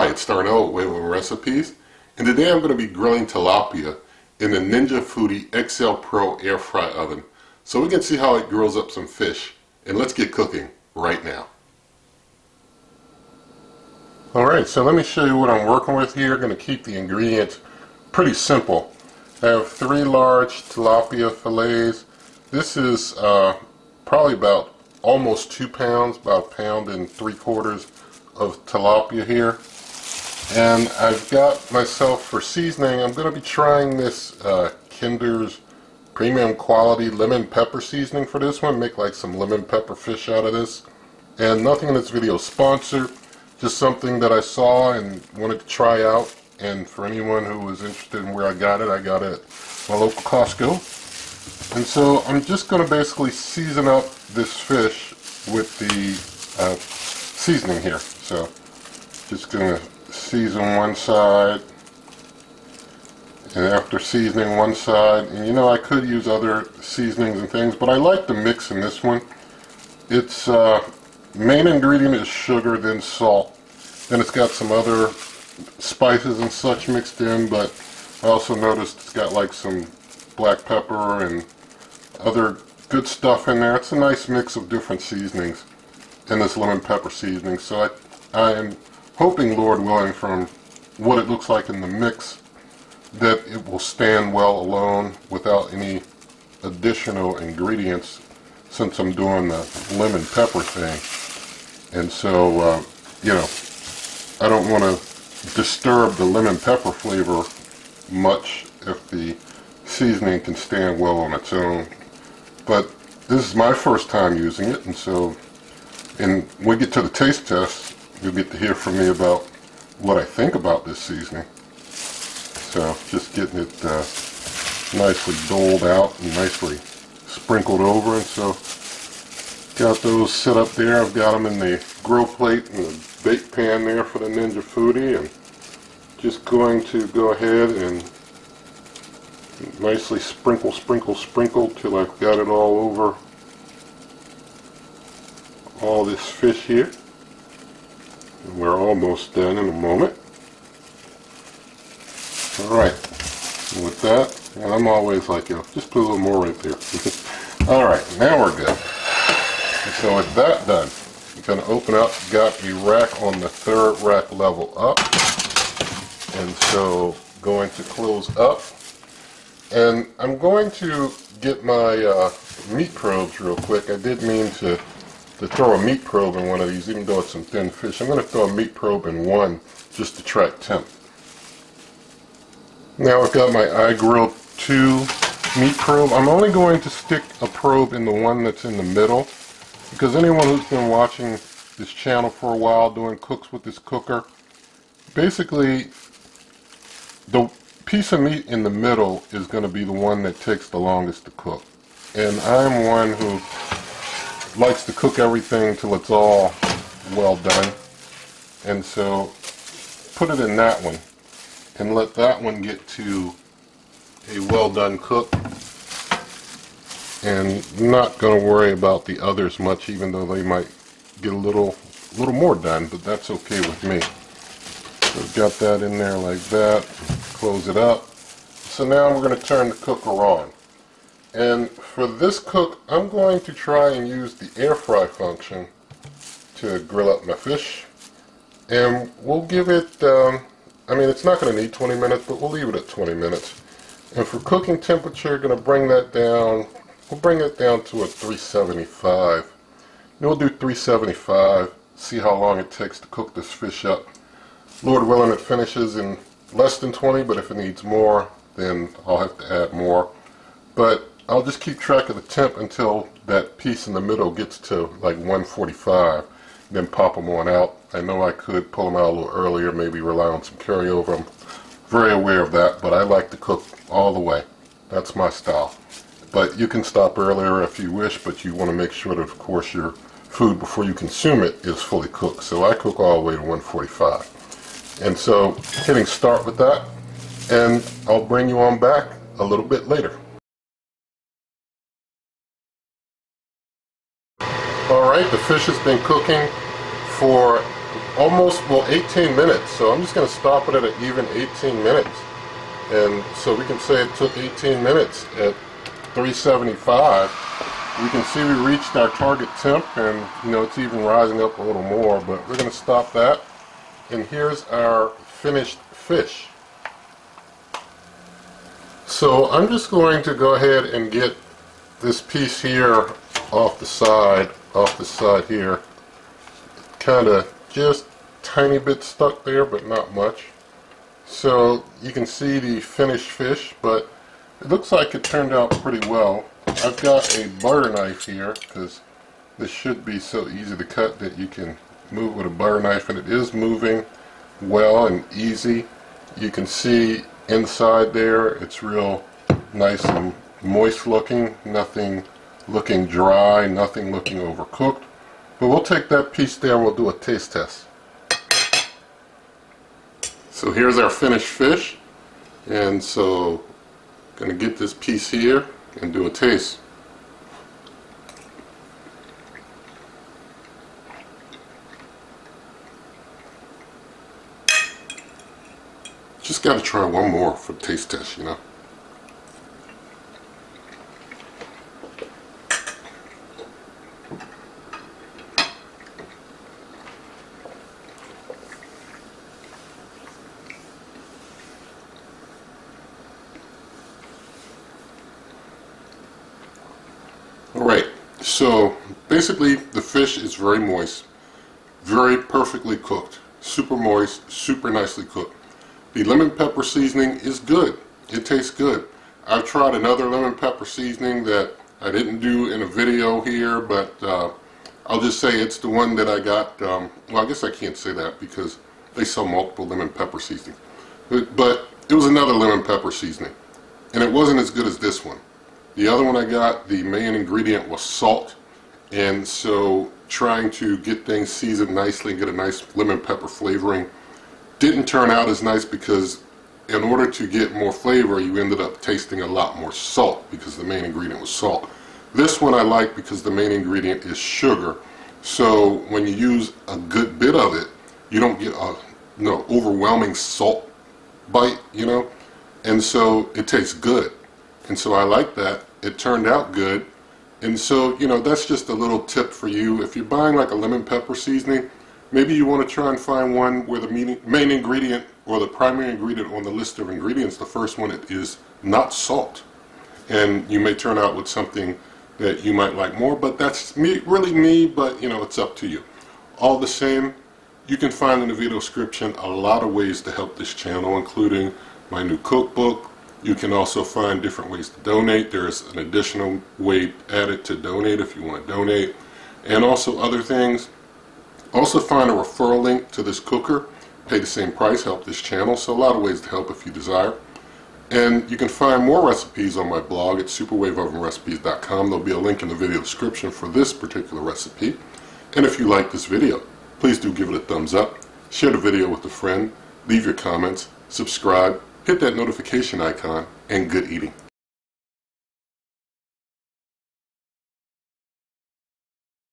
Hi, it's Darnell with Wave Recipes, and today I'm going to be grilling tilapia in the Ninja Foodi XL Pro Air Fry Oven so we can see how it grills up some fish. And let's get cooking right now. Alright, so let me show you what I'm working with here. I'm going to keep the ingredients pretty simple. I have three large tilapia fillets. This is uh, probably about almost two pounds, about a pound and three quarters of tilapia here. And I've got myself for seasoning, I'm going to be trying this uh, Kinder's premium quality lemon pepper seasoning for this one. Make like some lemon pepper fish out of this. And nothing in this video sponsored, just something that I saw and wanted to try out. And for anyone who was interested in where I got it, I got it at my local Costco. And so I'm just going to basically season up this fish with the uh, seasoning here. So just going to season one side and after seasoning one side and you know I could use other seasonings and things but I like the mix in this one. Its uh, main ingredient is sugar then salt then it's got some other spices and such mixed in but I also noticed it's got like some black pepper and other good stuff in there. It's a nice mix of different seasonings in this lemon pepper seasoning so I, I am hoping, Lord willing, from what it looks like in the mix, that it will stand well alone without any additional ingredients since I'm doing the lemon pepper thing. And so, uh, you know, I don't want to disturb the lemon pepper flavor much if the seasoning can stand well on its own. But this is my first time using it, and so and we get to the taste test, you'll get to hear from me about what I think about this seasoning. So just getting it uh, nicely doled out and nicely sprinkled over and so got those set up there. I've got them in the grill plate and the bake pan there for the Ninja Foodi and just going to go ahead and nicely sprinkle, sprinkle, sprinkle till I've got it all over all this fish here. We're almost done in a moment. Alright, with that, and I'm always like, you just put a little more right there. Alright, now we're good. so with that done, you're going to open up, got a rack on the third rack level up. And so going to close up. And I'm going to get my uh, meat probes real quick. I did mean to to throw a meat probe in one of these, even though it's some thin fish. I'm going to throw a meat probe in one just to track temp. Now I've got my iGrill 2 meat probe. I'm only going to stick a probe in the one that's in the middle because anyone who's been watching this channel for a while doing cooks with this cooker, basically the piece of meat in the middle is going to be the one that takes the longest to cook. And I'm one who likes to cook everything till it's all well done. And so put it in that one and let that one get to a well done cook. And not going to worry about the others much even though they might get a little little more done but that's okay with me. So we've got that in there like that. Close it up. So now we're going to turn the cooker on and for this cook, I'm going to try and use the air fry function to grill up my fish. And we'll give it, um, I mean, it's not going to need 20 minutes, but we'll leave it at 20 minutes. And for cooking temperature, going to bring that down, we'll bring it down to a 375. And we'll do 375, see how long it takes to cook this fish up. Lord willing, it finishes in less than 20, but if it needs more, then I'll have to add more. But I'll just keep track of the temp until that piece in the middle gets to like 145 then pop them on out. I know I could pull them out a little earlier, maybe rely on some carryover. I'm very aware of that, but I like to cook all the way. That's my style. But you can stop earlier if you wish, but you want to make sure that, of course, your food before you consume it is fully cooked. So I cook all the way to 145. And so hitting start with that, and I'll bring you on back a little bit later. Alright, the fish has been cooking for almost, well, 18 minutes. So I'm just going to stop it at an even 18 minutes. And so we can say it took 18 minutes at 375. We can see we reached our target temp and, you know, it's even rising up a little more. But we're going to stop that. And here's our finished fish. So I'm just going to go ahead and get this piece here off the side, off the side here. Kind of just tiny bit stuck there, but not much. So you can see the finished fish, but it looks like it turned out pretty well. I've got a butter knife here, because this should be so easy to cut that you can move with a butter knife, and it is moving well and easy. You can see inside there, it's real nice and moist looking, nothing looking dry, nothing looking overcooked. But we'll take that piece there we'll do a taste test. So here's our finished fish. And so gonna get this piece here and do a taste. Just gotta try one more for taste test, you know. Alright, so basically the fish is very moist, very perfectly cooked, super moist, super nicely cooked. The lemon pepper seasoning is good. It tastes good. I've tried another lemon pepper seasoning that I didn't do in a video here, but uh, I'll just say it's the one that I got, um, well I guess I can't say that because they sell multiple lemon pepper seasoning. But, but it was another lemon pepper seasoning, and it wasn't as good as this one. The other one I got, the main ingredient was salt. And so trying to get things seasoned nicely and get a nice lemon pepper flavoring didn't turn out as nice because in order to get more flavor you ended up tasting a lot more salt because the main ingredient was salt. This one I like because the main ingredient is sugar. So when you use a good bit of it, you don't get a you know, overwhelming salt bite, you know, and so it tastes good. And so I like that it turned out good. And so, you know, that's just a little tip for you. If you're buying like a lemon pepper seasoning, maybe you want to try and find one where the main ingredient or the primary ingredient on the list of ingredients, the first one is not salt. And you may turn out with something that you might like more, but that's me, really me, but you know, it's up to you. All the same, you can find in the video description a lot of ways to help this channel, including my new cookbook, you can also find different ways to donate. There's an additional way added to donate if you want to donate. And also other things. Also find a referral link to this cooker. Pay the same price, help this channel. So a lot of ways to help if you desire. And you can find more recipes on my blog at superwaveovenrecipes.com. There'll be a link in the video description for this particular recipe. And if you like this video, please do give it a thumbs up, share the video with a friend, leave your comments, subscribe, hit that notification icon, and good eating.